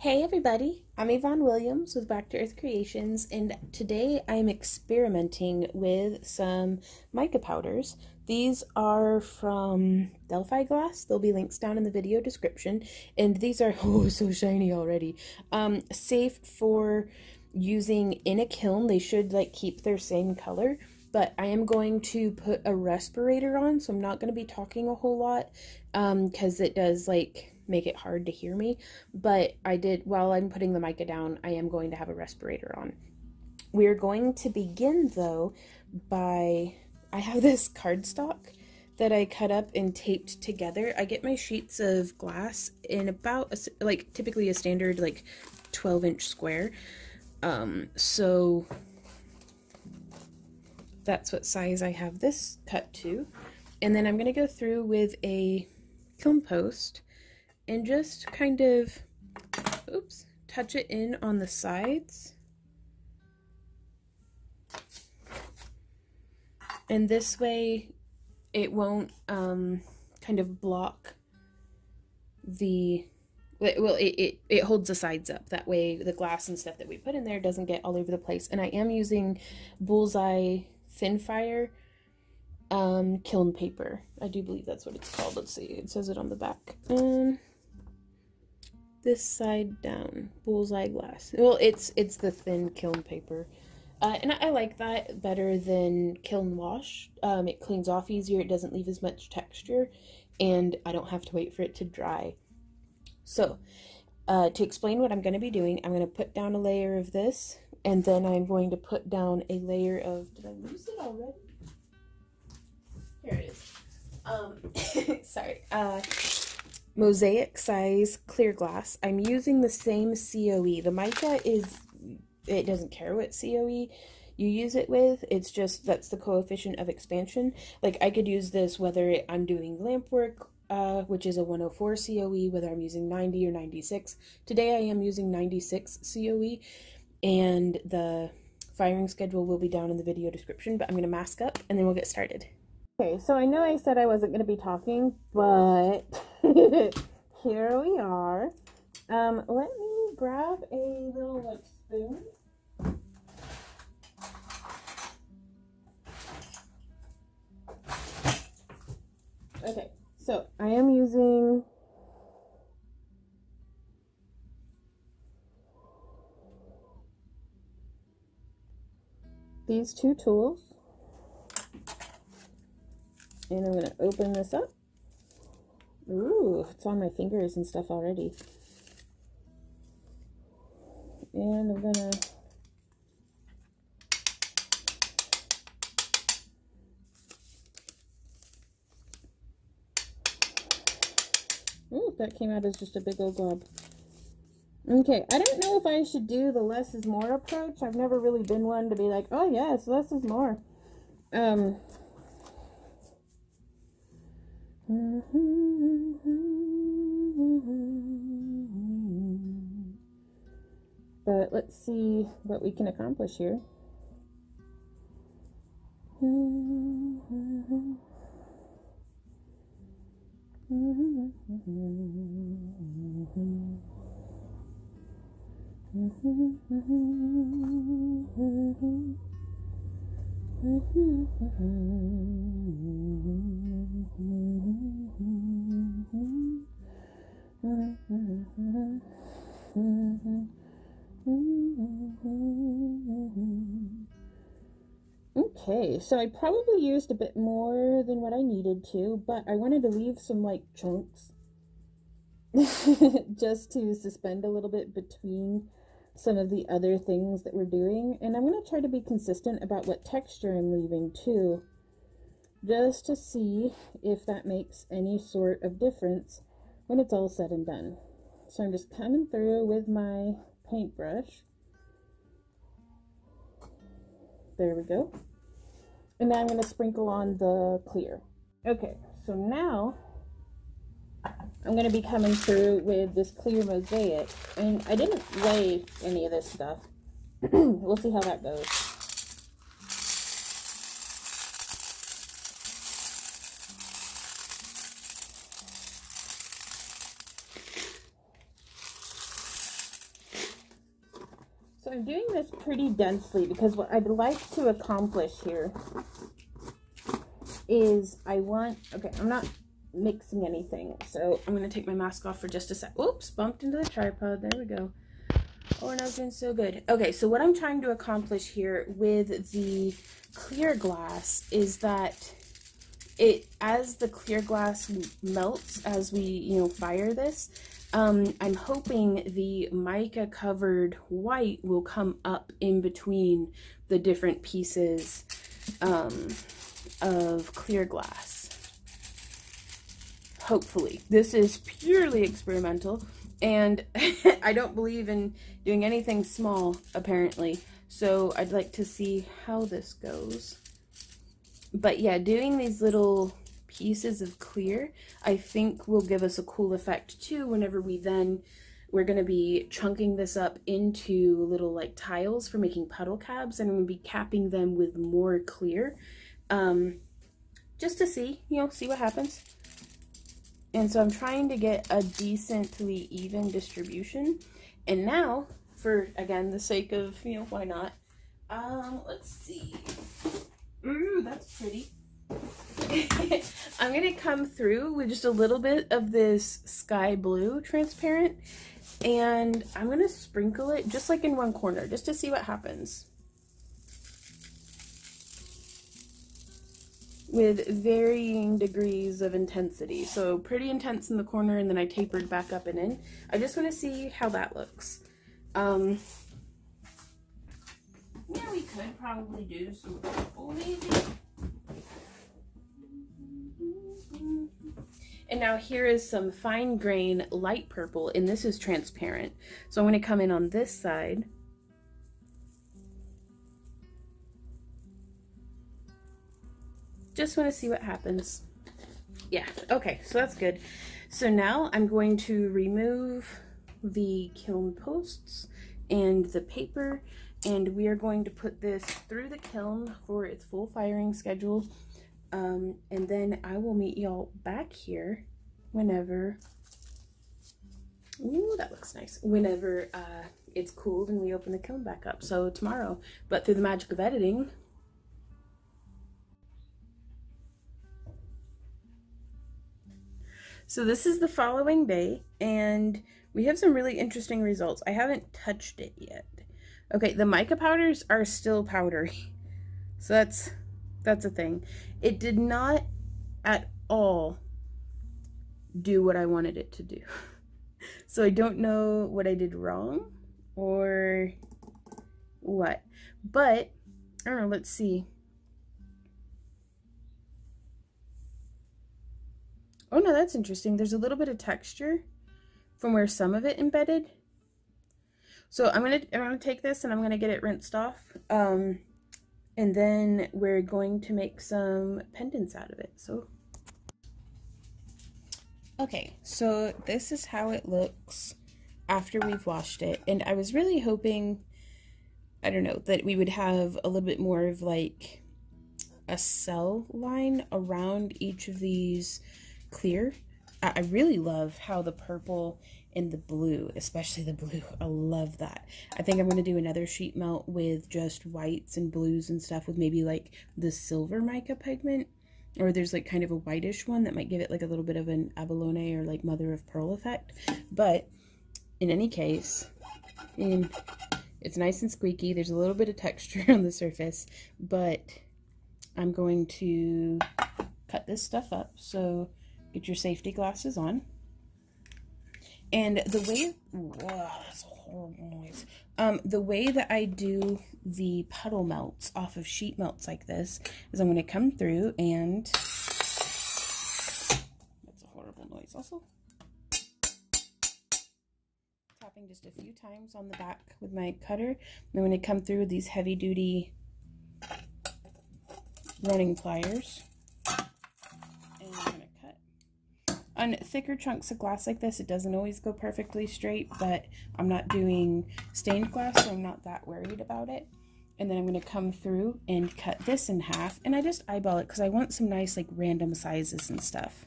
Hey everybody, I'm Yvonne Williams with Back to Earth Creations, and today I'm experimenting with some mica powders. These are from Delphi Glass. There'll be links down in the video description, and these are oh so shiny already. Um, safe for using in a kiln. They should like keep their same color, but I am going to put a respirator on, so I'm not going to be talking a whole lot because um, it does like make it hard to hear me. But I did, while I'm putting the mica down, I am going to have a respirator on. We're going to begin though by, I have this cardstock that I cut up and taped together. I get my sheets of glass in about, a, like typically a standard like 12 inch square. Um, so that's what size I have this cut to. And then I'm going to go through with a kiln post and just kind of, oops, touch it in on the sides. And this way it won't um, kind of block the, well, it, it, it holds the sides up. That way the glass and stuff that we put in there doesn't get all over the place. And I am using Bullseye Thin Fire um, kiln paper. I do believe that's what it's called. Let's see. It says it on the back. Um, this side down. Bullseye glass. Well it's it's the thin kiln paper. Uh, and I, I, like that better than kiln wash. Um, it cleans off easier. It doesn't leave as much texture. And I don't have to wait for it to dry. So uh, to explain what I'm going to be doing I'm going to put down a layer of this. And then I'm going to put down a layer of did I lose it already? Here it is. Um sorry. Uh mosaic size clear glass. I'm using the same COE. The mica is, it doesn't care what COE you use it with. It's just, that's the coefficient of expansion. Like I could use this whether I'm doing lamp work, uh, which is a 104 COE, whether I'm using 90 or 96. Today I am using 96 COE and the firing schedule will be down in the video description, but I'm going to mask up and then we'll get started. Okay, so I know I said I wasn't going to be talking, but here we are. Um, let me grab a little like spoon. Okay, so I am using these two tools. And I'm going to open this up. Ooh, it's on my fingers and stuff already. And I'm to Ooh, that came out as just a big old glob. Okay, I don't know if I should do the less is more approach. I've never really been one to be like, oh yes, less is more. Um, Mm-hmm. but let's see what we can accomplish here. Mm-hmm. Okay, so I probably used a bit more than what I needed to, but I wanted to leave some like chunks just to suspend a little bit between some of the other things that we're doing. And I'm going to try to be consistent about what texture I'm leaving too, just to see if that makes any sort of difference when it's all said and done. So I'm just coming through with my paintbrush. There we go. And now I'm going to sprinkle on the clear. Okay, so now I'm going to be coming through with this clear mosaic. And I didn't weigh any of this stuff. we'll see how that goes. So I'm doing this pretty densely because what I'd like to accomplish here is I want, okay, I'm not mixing anything. So I'm going to take my mask off for just a sec. Oops, bumped into the tripod. There we go. Oh, and I was doing so good. Okay, so what I'm trying to accomplish here with the clear glass is that it, as the clear glass melts, as we, you know, fire this, um, I'm hoping the mica covered white will come up in between the different pieces um, of clear glass. Hopefully. This is purely experimental and I don't believe in doing anything small apparently. So I'd like to see how this goes. But yeah, doing these little pieces of clear, I think will give us a cool effect too whenever we then, we're going to be chunking this up into little like tiles for making puddle cabs and I'm going to be capping them with more clear um, just to see, you know, see what happens. And so I'm trying to get a decently even distribution. And now, for, again, the sake of, you know, why not? Um, let's see. Ooh, that's pretty. I'm going to come through with just a little bit of this sky blue transparent and I'm going to sprinkle it just like in one corner just to see what happens. With varying degrees of intensity. So pretty intense in the corner and then I tapered back up and in. I just want to see how that looks. Um, yeah, we could probably do some purple maybe. And now here is some fine grain light purple, and this is transparent. So I'm going to come in on this side. Just want to see what happens. Yeah, okay, so that's good. So now I'm going to remove the kiln posts and the paper, and we are going to put this through the kiln for its full firing schedule um, and then I will meet y'all back here whenever, ooh, that looks nice, whenever uh, it's cooled and we open the kiln back up. So tomorrow, but through the magic of editing, So this is the following day, and we have some really interesting results. I haven't touched it yet. Okay, the mica powders are still powdery. So that's that's a thing. It did not at all do what I wanted it to do. so I don't know what I did wrong or what. But, I don't know, let's see. Oh no, that's interesting. There's a little bit of texture from where some of it embedded. So I'm gonna I'm gonna take this and I'm gonna get it rinsed off. Um, and then we're going to make some pendants out of it. So, okay, so this is how it looks after we've washed it. And I was really hoping, I don't know, that we would have a little bit more of like a cell line around each of these clear. I really love how the purple and the blue, especially the blue. I love that. I think I'm going to do another sheet melt with just whites and blues and stuff with maybe like the silver mica pigment. Or there's like kind of a whitish one that might give it like a little bit of an abalone or like mother of pearl effect. But in any case, in, it's nice and squeaky. There's a little bit of texture on the surface, but I'm going to cut this stuff up. So get your safety glasses on. And the way, whoa, that's a horrible noise. Um, the way that I do the puddle melts off of sheet melts like this is I'm going to come through and, that's a horrible noise also. Tapping just a few times on the back with my cutter. I'm going to come through with these heavy duty running pliers. On thicker chunks of glass like this, it doesn't always go perfectly straight, but I'm not doing stained glass, so I'm not that worried about it. And then I'm going to come through and cut this in half, and I just eyeball it because I want some nice like random sizes and stuff.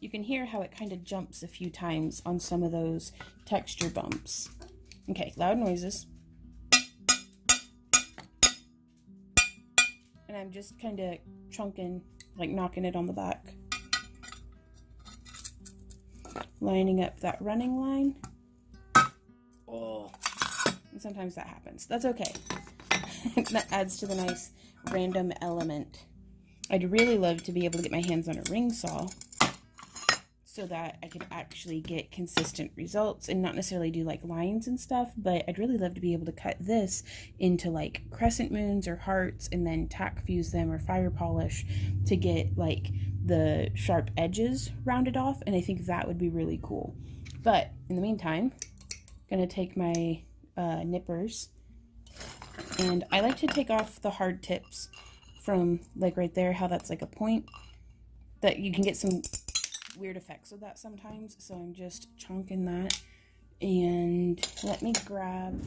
you can hear how it kind of jumps a few times on some of those texture bumps. Okay, loud noises. I'm just kind of chunking, like knocking it on the back. Lining up that running line. Oh, and sometimes that happens. That's okay. that adds to the nice random element. I'd really love to be able to get my hands on a ring saw so that I could actually get consistent results and not necessarily do like lines and stuff, but I'd really love to be able to cut this into like crescent moons or hearts and then tack fuse them or fire polish to get like the sharp edges rounded off and I think that would be really cool. But in the meantime, I'm gonna take my uh, nippers and I like to take off the hard tips from like right there, how that's like a point that you can get some weird effects of that sometimes. So I'm just chunking that. And let me grab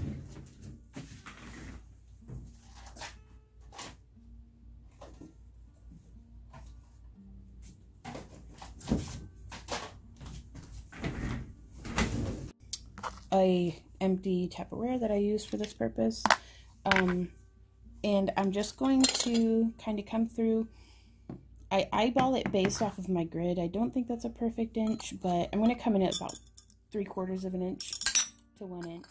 a empty Tupperware that I use for this purpose. Um, and I'm just going to kind of come through I eyeball it based off of my grid. I don't think that's a perfect inch, but I'm going to come in at about three quarters of an inch to one inch.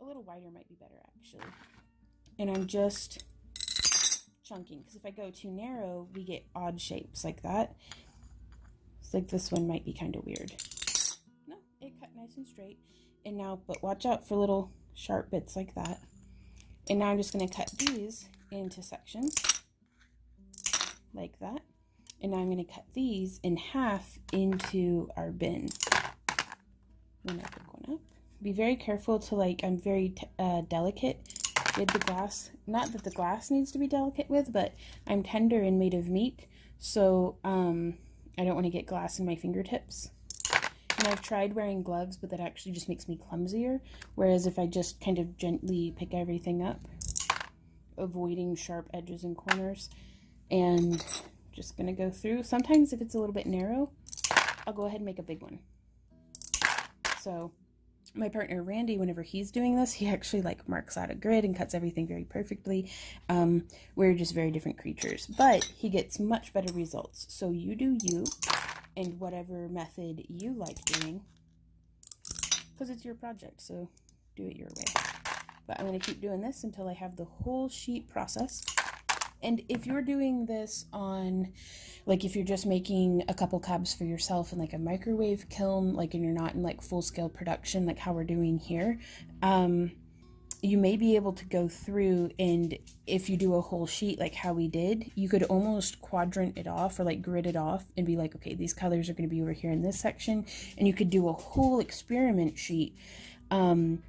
A little wider might be better, actually. And I'm just chunking, because if I go too narrow, we get odd shapes like that. It's like this one might be kind of weird. No, it cut nice and straight. And now, but watch out for little sharp bits like that. And now I'm just going to cut these into sections like that. And now I'm going to cut these in half into our bin. One up, one up. Be very careful to like, I'm very uh, delicate with the glass. Not that the glass needs to be delicate with, but I'm tender and made of meat. So um, I don't want to get glass in my fingertips. And I've tried wearing gloves, but that actually just makes me clumsier. Whereas if I just kind of gently pick everything up, avoiding sharp edges and corners, and just gonna go through. Sometimes if it's a little bit narrow, I'll go ahead and make a big one. So my partner Randy, whenever he's doing this, he actually like marks out a grid and cuts everything very perfectly. Um, we're just very different creatures, but he gets much better results. So you do you and whatever method you like doing because it's your project. So do it your way. But I'm going to keep doing this until I have the whole sheet processed. And if you're doing this on, like, if you're just making a couple cabs for yourself in like a microwave kiln, like, and you're not in like full scale production, like how we're doing here, um, you may be able to go through and if you do a whole sheet like how we did, you could almost quadrant it off or like grid it off and be like, okay, these colors are going to be over here in this section. And you could do a whole experiment sheet. Um,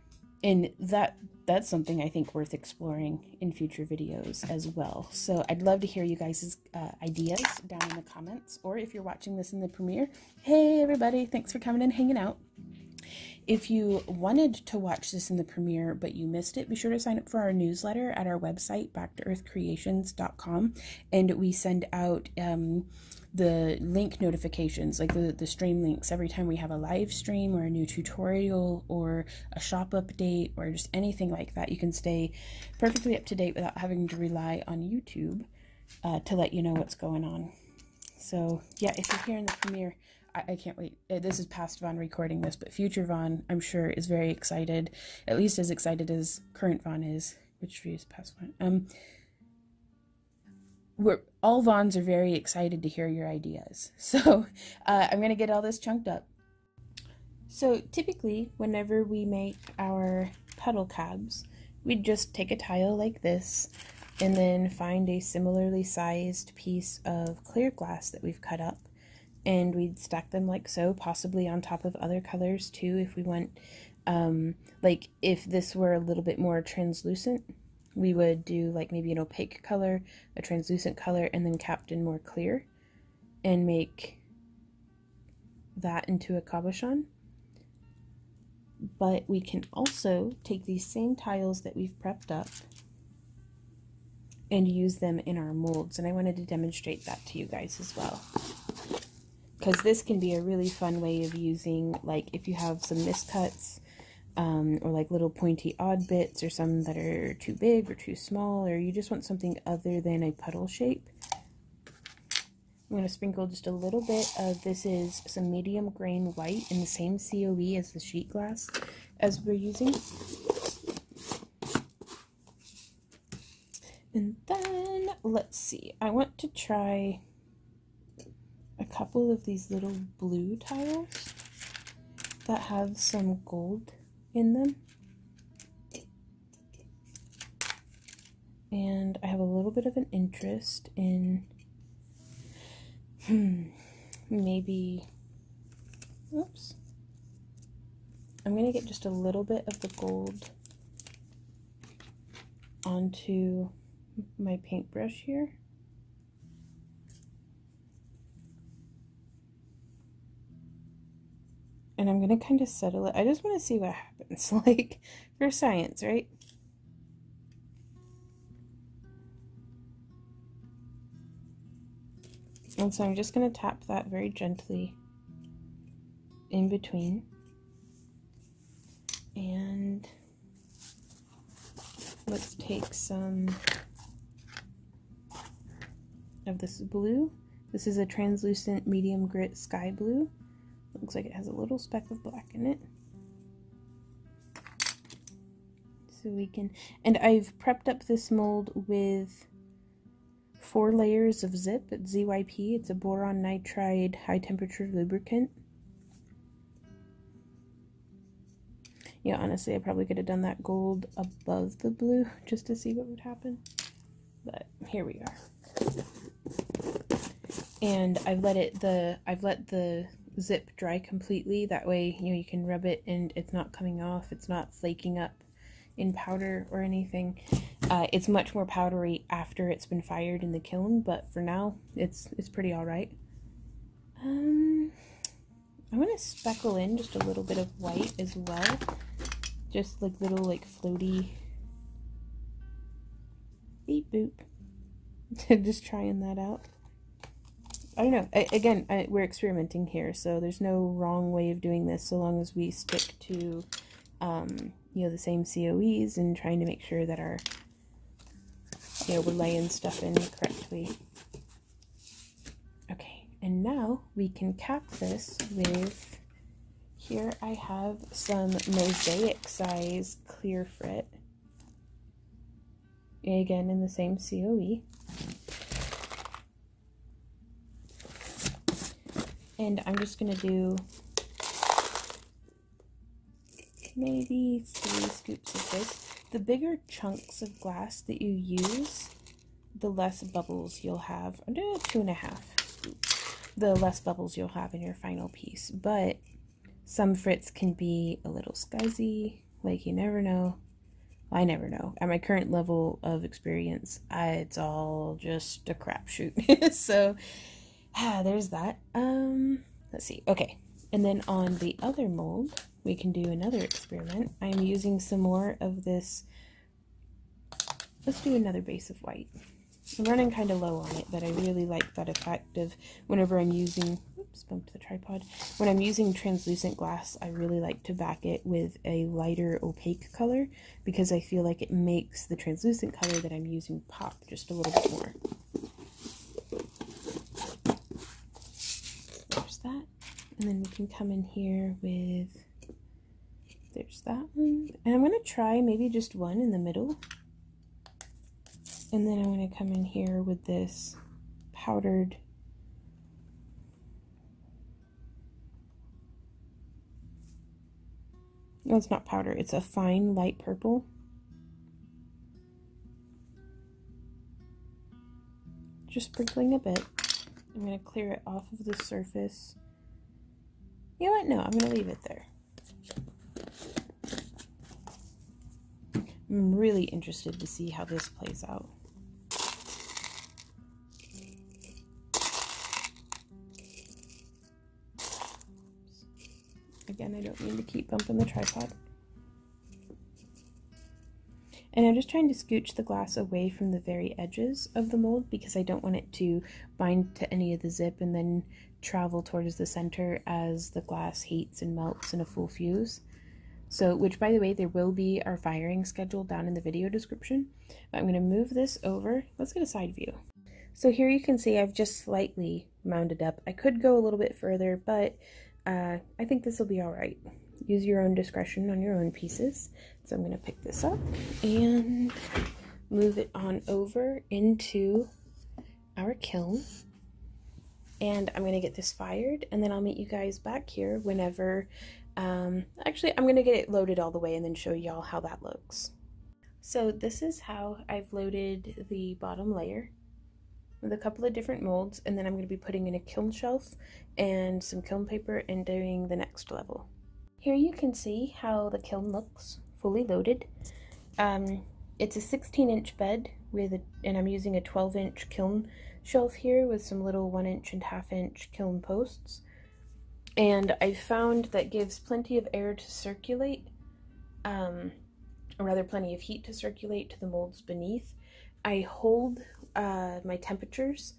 and that that's something I think worth exploring in future videos as well. So I'd love to hear you guys' uh, ideas down in the comments, or if you're watching this in the premiere, hey everybody, thanks for coming and hanging out. If you wanted to watch this in the premiere but you missed it, be sure to sign up for our newsletter at our website, backtoearthcreations.com, and we send out um, the link notifications, like the, the stream links, every time we have a live stream or a new tutorial or a shop update or just anything like that. You can stay perfectly up to date without having to rely on YouTube uh, to let you know what's going on. So, yeah, if you're here in the premiere, I, I can't wait. Uh, this is past Vaughn recording this, but future Vaughn, I'm sure, is very excited, at least as excited as current Vaughn is, which is past Vaughn. Um, we're all Vaughns are very excited to hear your ideas. So uh, I'm gonna get all this chunked up. So typically, whenever we make our puddle cabs, we'd just take a tile like this and then find a similarly sized piece of clear glass that we've cut up and we'd stack them like so, possibly on top of other colors too if we want, um, like if this were a little bit more translucent, we would do like maybe an opaque color, a translucent color, and then capped in more clear and make that into a cabochon. But we can also take these same tiles that we've prepped up and use them in our molds. And I wanted to demonstrate that to you guys as well. because this can be a really fun way of using, like if you have some miscuts um, or like little pointy odd bits or some that are too big or too small or you just want something other than a puddle shape. I'm going to sprinkle just a little bit of, this is some medium grain white in the same COE as the sheet glass as we're using. And then, let's see, I want to try a couple of these little blue tiles that have some gold in them. And I have a little bit of an interest in hmm, maybe, oops, I'm going to get just a little bit of the gold onto my paintbrush here. And I'm going to kind of settle it. I just want to see what happens, like, for science, right? And so I'm just going to tap that very gently in between. And let's take some of this blue. This is a translucent medium grit sky blue. Looks like it has a little speck of black in it. So we can, and I've prepped up this mold with four layers of ZYP. It's ZYP. It's a boron nitride high temperature lubricant. Yeah, honestly, I probably could have done that gold above the blue just to see what would happen. But here we are. And I've let it the I've let the ZYP dry completely. That way, you know, you can rub it and it's not coming off. It's not flaking up in powder or anything. Uh, it's much more powdery after it's been fired in the kiln, but for now, it's it's pretty all right. Um, I'm gonna speckle in just a little bit of white as well, just like little like floaty beep boop. just trying that out. I don't know. I, again, I, we're experimenting here, so there's no wrong way of doing this so long as we stick to, um, you know, the same COEs and trying to make sure that our, you know, we're laying stuff in correctly. Okay, and now we can cap this with, here I have some mosaic size clear frit. Again, in the same COE. And I'm just going to do maybe three scoops of this. The bigger chunks of glass that you use, the less bubbles you'll have. I'm doing two and a half scoops. The less bubbles you'll have in your final piece. But some frits can be a little scuzzy, like you never know. I never know. At my current level of experience, I, it's all just a crapshoot. so ah, there's that. Um, let's see. Okay, and then on the other mold, we can do another experiment. I'm using some more of this. Let's do another base of white. I'm running kind of low on it, but I really like that effect of whenever I'm using, oops, bumped the tripod. When I'm using translucent glass, I really like to back it with a lighter opaque color because I feel like it makes the translucent color that I'm using pop just a little bit more. And then we can come in here with, there's that one. And I'm going to try maybe just one in the middle. And then I'm going to come in here with this powdered No, it's not powder. It's a fine light purple. Just sprinkling a bit. I'm going to clear it off of the surface you know what? No, I'm going to leave it there. I'm really interested to see how this plays out. Again, I don't mean to keep bumping the tripod. And I'm just trying to scooch the glass away from the very edges of the mold because I don't want it to bind to any of the ZYP and then travel towards the center as the glass heats and melts in a full fuse. So, which by the way, there will be our firing schedule down in the video description. I'm going to move this over. Let's get a side view. So here you can see I've just slightly mounded up. I could go a little bit further, but uh, I think this will be all right. Use your own discretion on your own pieces. So I'm going to pick this up and move it on over into our kiln. And I'm going to get this fired and then I'll meet you guys back here whenever, um, actually I'm going to get it loaded all the way and then show y'all how that looks. So this is how I've loaded the bottom layer with a couple of different molds and then I'm going to be putting in a kiln shelf and some kiln paper and doing the next level. Here you can see how the kiln looks fully loaded. Um, it's a 16 inch bed with a, and I'm using a 12 inch kiln shelf here with some little one inch and half inch kiln posts. And I found that gives plenty of air to circulate, um, or rather plenty of heat to circulate to the molds beneath. I hold uh, my temperatures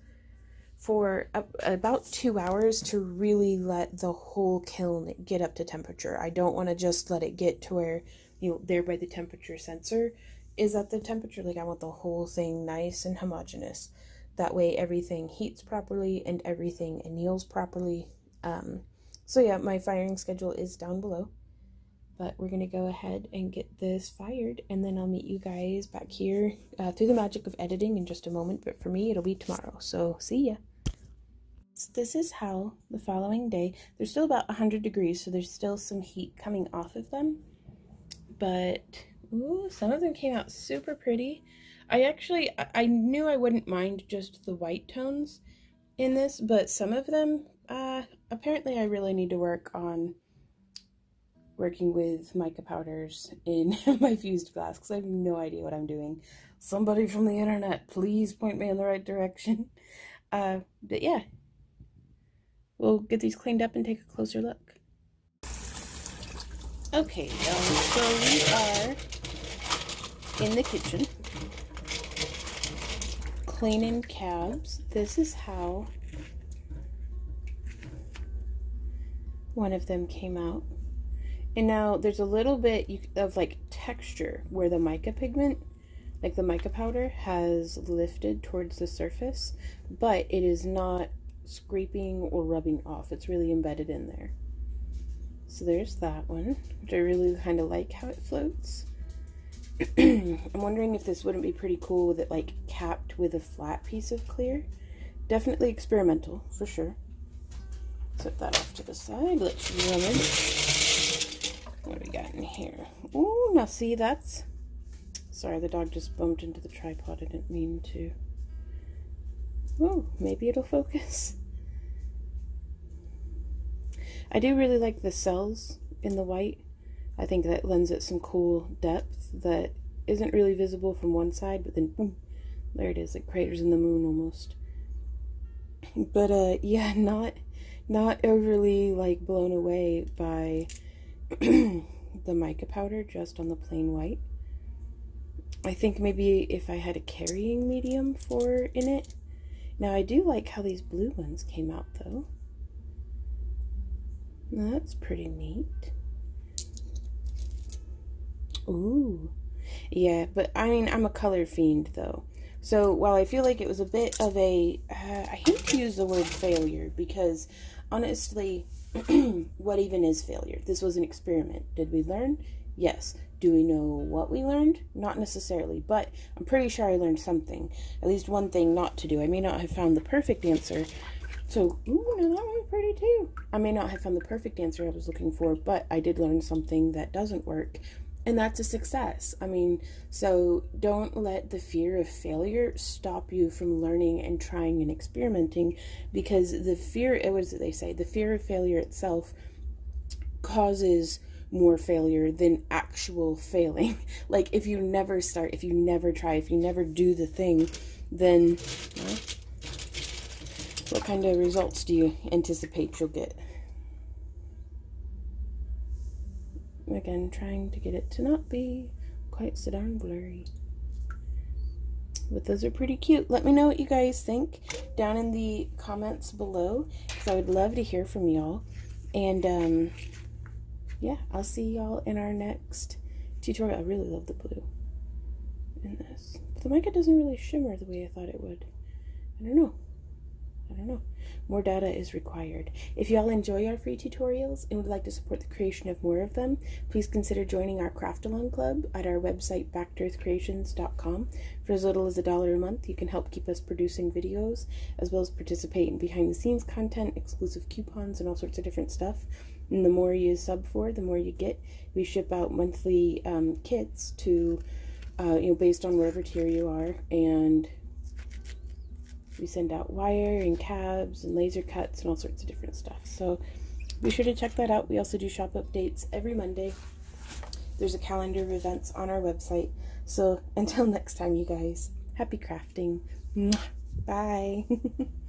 for a, about two hours to really let the whole kiln get up to temperature. I don't want to just let it get to where, you know, there by the temperature sensor is at the temperature. Like I want the whole thing nice and homogeneous. That way everything heats properly and everything anneals properly. Um, so yeah, my firing schedule is down below. But we're going to go ahead and get this fired, and then I'll meet you guys back here uh, through the magic of editing in just a moment. But for me, it'll be tomorrow. So see ya. So this is how the following day, there's still about 100 degrees, so there's still some heat coming off of them. But, ooh, some of them came out super pretty. I actually, I knew I wouldn't mind just the white tones in this, but some of them, uh, apparently I really need to work on working with mica powders in my fused glass because I have no idea what I'm doing. Somebody from the internet, please point me in the right direction. Uh, but yeah, we'll get these cleaned up and take a closer look. Okay, um, so we are in the kitchen cleaning cabs. This is how one of them came out. And now there's a little bit of like texture where the mica pigment, like the mica powder, has lifted towards the surface, but it is not scraping or rubbing off. It's really embedded in there. So there's that one, which I really kind of like how it floats. I'm wondering if this wouldn't be pretty cool with it like capped with a flat piece of clear. Definitely experimental, for sure. Set that off to the side. Let's rummage. What do we got in here? Oh, now see, that's... Sorry, the dog just bumped into the tripod. I didn't mean to. Oh, maybe it'll focus. I do really like the cells in the white. I think that lends it some cool depth that isn't really visible from one side, but then boom, there it is, like craters in the moon almost. But uh yeah, not not overly like blown away by the mica powder just on the plain white. I think maybe if I had a carrying medium for in it. Now I do like how these blue ones came out though. That's pretty neat. Ooh. Yeah, but I mean, I'm a color fiend though. So while I feel like it was a bit of a, uh, I hate to use the word failure because honestly, what even is failure? This was an experiment. Did we learn? Yes. Do we know what we learned? Not necessarily, but I'm pretty sure I learned something. At least one thing not to do. I may not have found the perfect answer. So, ooh, now that was pretty too. I may not have found the perfect answer I was looking for, but I did learn something that doesn't work and that's a success. I mean, so don't let the fear of failure stop you from learning and trying and experimenting because the fear, what does they say? The fear of failure itself causes more failure than actual failing. like if you never start, if you never try, if you never do the thing, then well, what kind of results do you anticipate you'll get? Again, trying to get it to not be quite so darn blurry. But those are pretty cute. Let me know what you guys think down in the comments below because I would love to hear from y'all. And um, yeah, I'll see y'all in our next tutorial. I really love the blue in this. But the mica doesn't really shimmer the way I thought it would. I don't know. I don't know. More data is required. If y'all enjoy our free tutorials and would like to support the creation of more of them, please consider joining our Craft Along Club at our website backearthcreations.com. For as little as a dollar a month, you can help keep us producing videos, as well as participate in behind the scenes content, exclusive coupons, and all sorts of different stuff. And the more you sub for, the more you get. We ship out monthly um, kits to, uh, you know, based on whatever tier you are, and we send out wire and cabs and laser cuts and all sorts of different stuff. So be sure to check that out. We also do shop updates every Monday. There's a calendar of events on our website. So until next time, you guys, happy crafting. Bye.